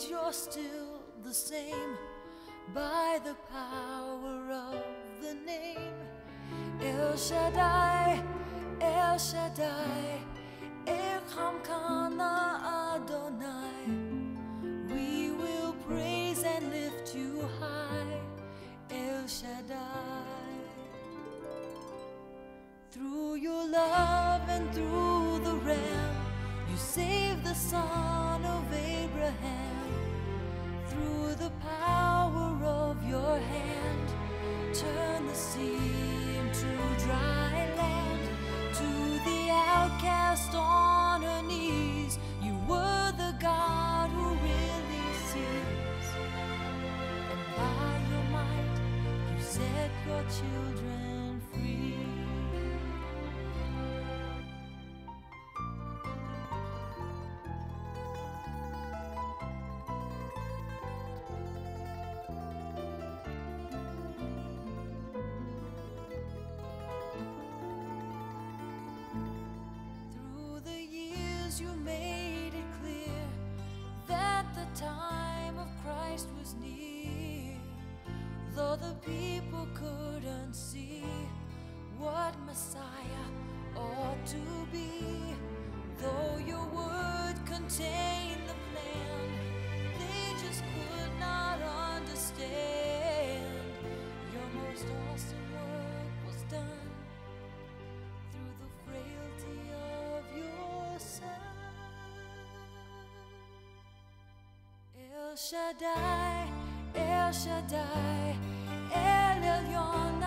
yet you're still the same by the power of the name El Shaddai, El Shaddai, Echamkana Adonai. We will praise and lift you high, El Shaddai. Through your love and through the realm, you save the son children Messiah ought to be, though your word contained the plan, they just could not understand. Your most awesome work was done through the frailty of your son. El Shaddai, El Shaddai, El Elyon